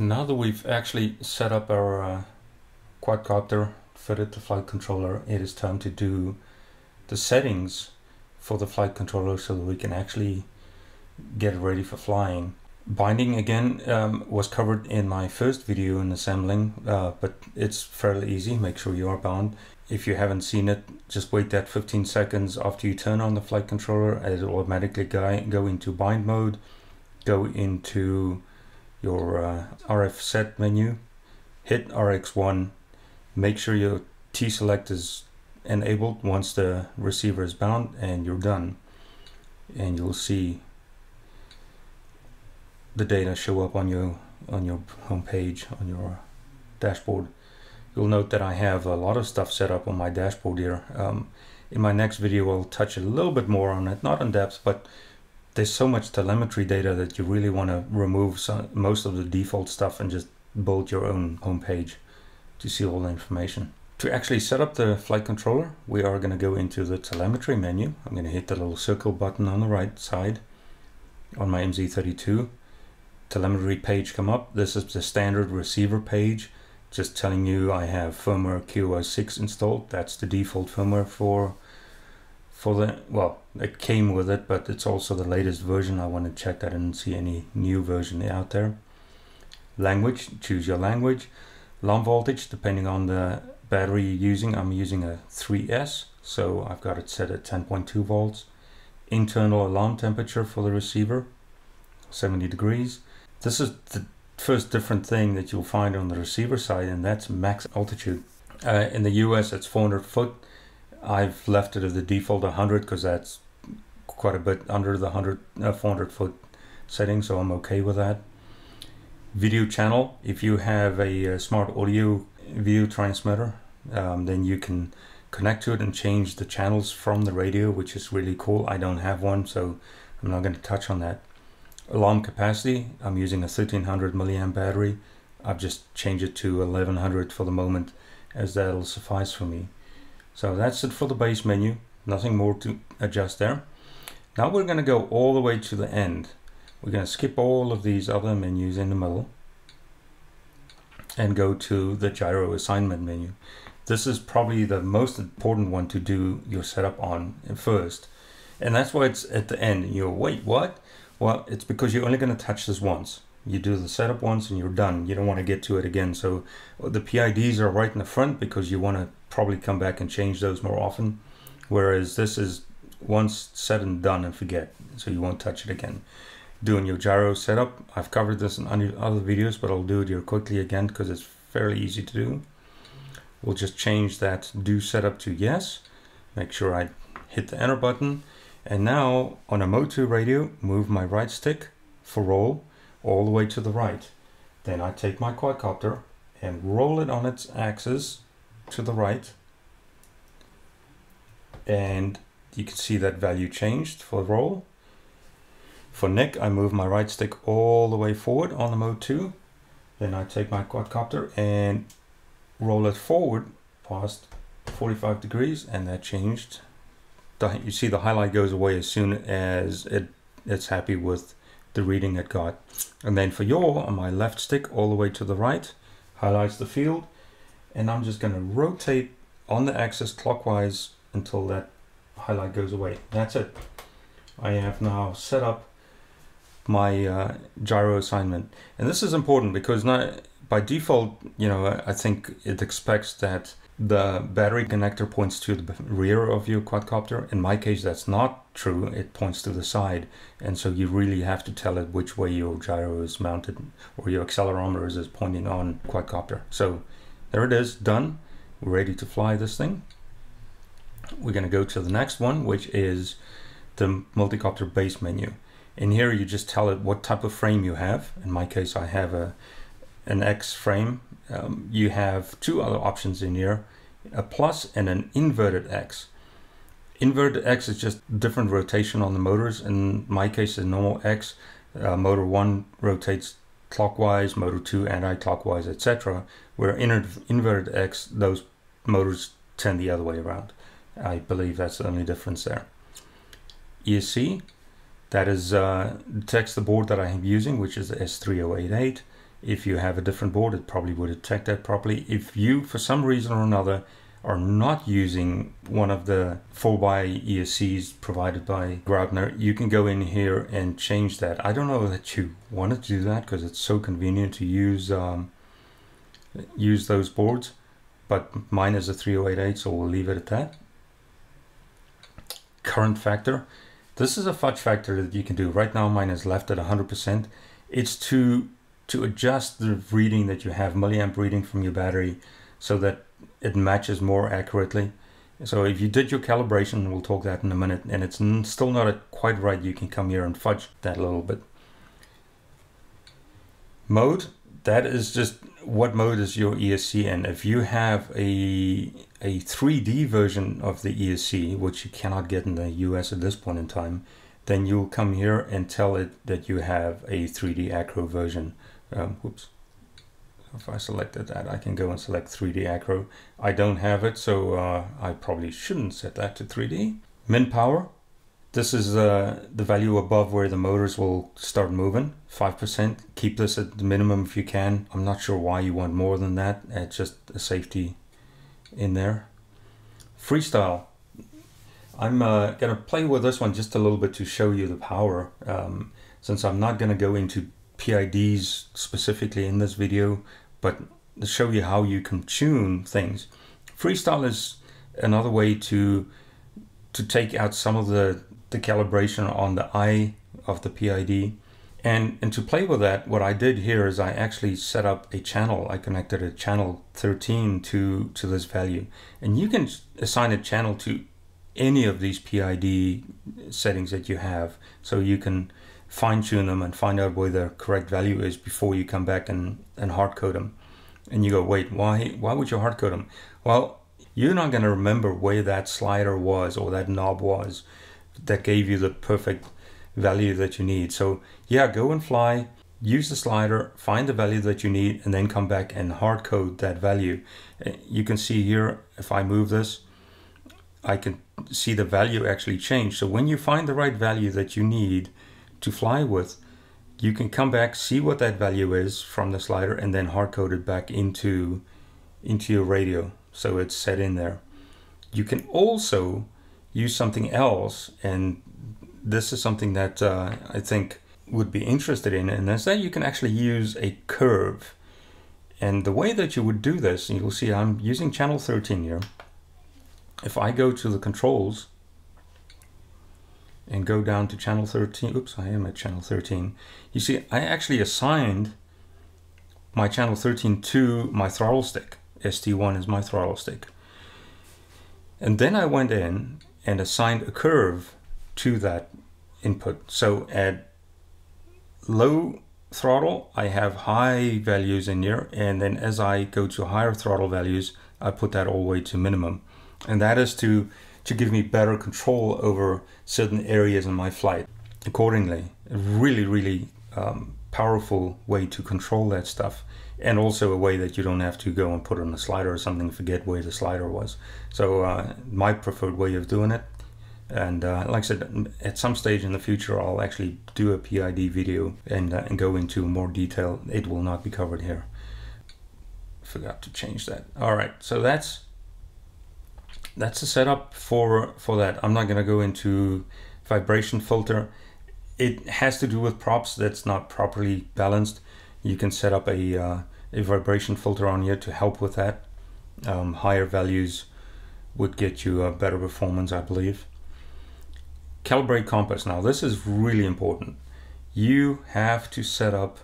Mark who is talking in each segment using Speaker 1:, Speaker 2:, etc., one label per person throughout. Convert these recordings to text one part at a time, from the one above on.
Speaker 1: Now that we've actually set up our uh, quadcopter, fitted the flight controller, it is time to do the settings for the flight controller so that we can actually get ready for flying. Binding again um, was covered in my first video in assembling, uh, but it's fairly easy. Make sure you are bound. If you haven't seen it, just wait that 15 seconds after you turn on the flight controller. It will automatically go into bind mode, go into your uh, RF set menu, hit RX1, make sure your T-select is enabled once the receiver is bound and you're done. And you'll see the data show up on your on your home page on your dashboard. You'll note that I have a lot of stuff set up on my dashboard here. Um, in my next video, I'll touch a little bit more on it, not in depth, but there's so much telemetry data that you really want to remove some, most of the default stuff and just build your own homepage to see all the information. To actually set up the flight controller, we are going to go into the telemetry menu. I'm going to hit the little circle button on the right side on my MZ32. Telemetry page come up. This is the standard receiver page, just telling you I have firmware QoS6 installed. That's the default firmware for for the well it came with it but it's also the latest version. I want to check I didn't see any new version out there. Language choose your language. Alarm voltage depending on the battery you're using. I'm using a 3S so I've got it set at 10.2 volts. Internal alarm temperature for the receiver 70 degrees. This is the first different thing that you'll find on the receiver side and that's max altitude. Uh, in the US it's 400 foot I've left it as the default 100 because that's quite a bit under the 100 uh, 400 foot setting so I'm okay with that. Video channel if you have a, a smart audio view transmitter um, then you can connect to it and change the channels from the radio which is really cool. I don't have one so I'm not going to touch on that. Alarm capacity I'm using a 1300 milliamp battery. I've just changed it to 1100 for the moment as that'll suffice for me so that's it for the base menu. Nothing more to adjust there. Now we're going to go all the way to the end. We're going to skip all of these other menus in the middle and go to the gyro assignment menu. This is probably the most important one to do your setup on first. And that's why it's at the end. You're, wait, what? Well, it's because you're only going to touch this once. You do the setup once and you're done. You don't want to get to it again. So the PIDs are right in the front because you want to probably come back and change those more often. Whereas this is once said and done and forget, so you won't touch it again. Doing your gyro setup, I've covered this in other videos, but I'll do it here quickly again because it's fairly easy to do. We'll just change that do setup to yes. Make sure I hit the enter button. And now on a 2 radio, move my right stick for roll all the way to the right. Then I take my quadcopter and roll it on its axis to the right and you can see that value changed for roll. For Nick, I move my right stick all the way forward on the mode 2. Then I take my quadcopter and roll it forward past 45 degrees and that changed. You see the highlight goes away as soon as it, it's happy with the reading it got. And then for yaw, on my left stick all the way to the right, highlights the field and I'm just going to rotate on the axis clockwise until that highlight goes away. That's it. I have now set up my uh, gyro assignment. And this is important because now, by default, you know, I think it expects that the battery connector points to the rear of your quadcopter. In my case, that's not true. It points to the side. And so you really have to tell it which way your gyro is mounted or your accelerometer is pointing on quadcopter. So there it is, done. We're ready to fly this thing. We're going to go to the next one, which is the multicopter base menu. In here, you just tell it what type of frame you have. In my case, I have a an X frame. Um, you have two other options in here, a plus and an inverted X. Inverted X is just different rotation on the motors. In my case, the normal X, uh, motor 1 rotates clockwise, motor 2 anti-clockwise, etc. Where in inverted X, those motors tend the other way around. I believe that's the only difference there. ESC, that is uh, text the board that I am using, which is the S3088. If you have a different board, it probably would detect that properly. If you, for some reason or another, are not using one of the 4x ESCs provided by Graupner, you can go in here and change that. I don't know that you want to do that because it's so convenient to use um, use those boards, but mine is a 3088, so we'll leave it at that. Current factor. This is a fudge factor that you can do. Right now mine is left at 100%. It's to to adjust the reading that you have, milliamp reading from your battery, so that it matches more accurately. So if you did your calibration, we'll talk that in a minute, and it's still not quite right, you can come here and fudge that a little bit. Mode, that is just what mode is your ESC in. If you have a, a 3D version of the ESC, which you cannot get in the US at this point in time, then you'll come here and tell it that you have a 3D acro version. Um, whoops. If I selected that, I can go and select 3D acro. I don't have it, so uh, I probably shouldn't set that to 3D. Min power, this is uh, the value above where the motors will start moving, 5%. Keep this at the minimum if you can. I'm not sure why you want more than that. It's just a safety in there. Freestyle. I'm uh, going to play with this one just a little bit to show you the power. Um, since I'm not going to go into PIDs specifically in this video, but to show you how you can tune things. Freestyle is another way to to take out some of the the calibration on the I of the PID. And, and to play with that, what I did here is I actually set up a channel. I connected a channel 13 to, to this value. And you can assign a channel to any of these PID settings that you have. So you can fine tune them and find out where the correct value is before you come back and, and hard code them. And you go, wait, why, why would you hard code them? Well, you're not going to remember where that slider was or that knob was that gave you the perfect value that you need. So yeah, go and fly, use the slider, find the value that you need, and then come back and hard code that value. Uh, you can see here, if I move this, I can see the value actually change. So when you find the right value that you need to fly with, you can come back, see what that value is from the slider, and then hard code it back into, into your radio. So it's set in there. You can also use something else. And this is something that uh, I think would be interested in, and that's that you can actually use a curve. And the way that you would do this, you'll see I'm using channel 13 here. If I go to the controls and go down to channel 13, oops, I am at channel 13. You see, I actually assigned my channel 13 to my throttle stick. ST1 is my throttle stick. And then I went in and assigned a curve to that input. So at low throttle, I have high values in here. And then as I go to higher throttle values, I put that all the way to minimum. And that is to, to give me better control over certain areas in my flight. Accordingly. A really, really um, powerful way to control that stuff and also a way that you don't have to go and put on a slider or something forget where the slider was. So uh, my preferred way of doing it and uh, like I said at some stage in the future I'll actually do a PID video and, uh, and go into more detail. It will not be covered here. Forgot to change that. All right so that's that's the setup for for that I'm not gonna go into vibration filter it has to do with props that's not properly balanced you can set up a, uh, a vibration filter on here to help with that. Um, higher values would get you a better performance, I believe. Calibrate compass. Now this is really important. You have to set up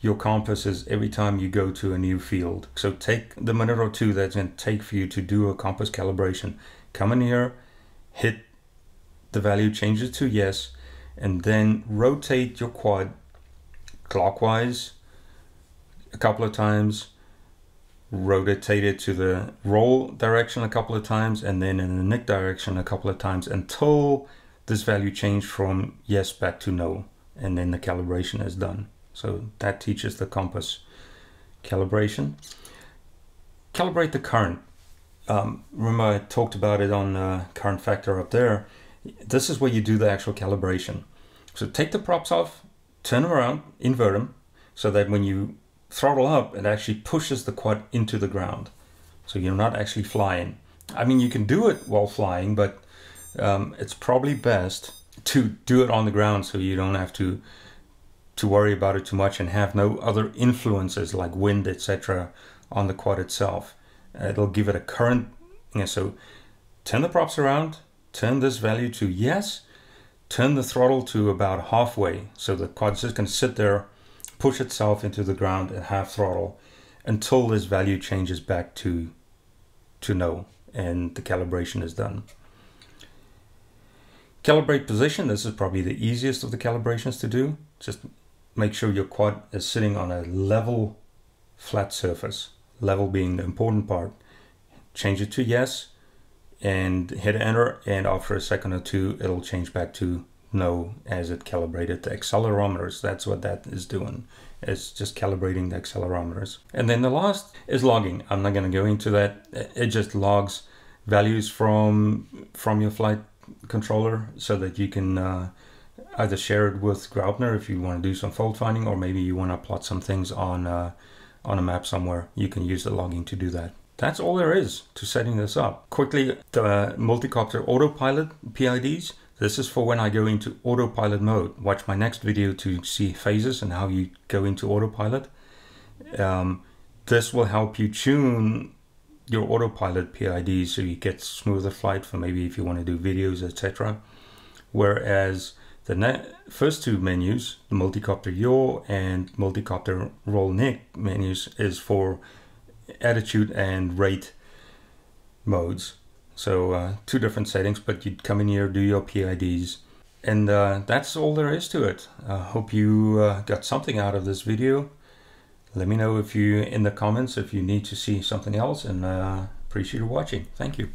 Speaker 1: your compasses every time you go to a new field. So take the minute or two that's going to take for you to do a compass calibration. Come in here, hit the value, change it to yes, and then rotate your quad clockwise a couple of times, rotate it to the roll direction a couple of times, and then in the nick direction a couple of times until this value changed from yes back to no, and then the calibration is done. So that teaches the compass calibration. Calibrate the current. Um, remember I talked about it on uh, current factor up there. This is where you do the actual calibration. So take the props off, turn them around, invert them, so that when you throttle up, it actually pushes the quad into the ground. So you're not actually flying. I mean, you can do it while flying, but um, it's probably best to do it on the ground so you don't have to to worry about it too much and have no other influences like wind, etc., on the quad itself. Uh, it'll give it a current. So turn the props around, turn this value to yes, turn the throttle to about halfway. So the quad's just to sit there, push itself into the ground at half throttle until this value changes back to to no and the calibration is done. Calibrate position, this is probably the easiest of the calibrations to do. Just make sure your quad is sitting on a level flat surface, level being the important part. Change it to yes and hit enter and after a second or two it'll change back to no as it calibrated the accelerometers. That's what that is doing. It's just calibrating the accelerometers. And then the last is logging. I'm not going to go into that. It just logs values from from your flight controller so that you can uh, either share it with Graupner if you want to do some fault finding, or maybe you want to plot some things on uh, on a map somewhere. You can use the logging to do that. That's all there is to setting this up. Quickly, the multi-copter autopilot PIDs. This is for when I go into autopilot mode. Watch my next video to see phases and how you go into autopilot. Um, this will help you tune your autopilot PID so you get smoother flight for maybe if you want to do videos, etc. Whereas the first two menus, the multicopter yaw and multicopter roll Nick menus is for attitude and rate modes. So uh, two different settings, but you'd come in here, do your PIDs, and uh, that's all there is to it. I hope you uh, got something out of this video. Let me know if you in the comments if you need to see something else, and uh, appreciate you watching. Thank you.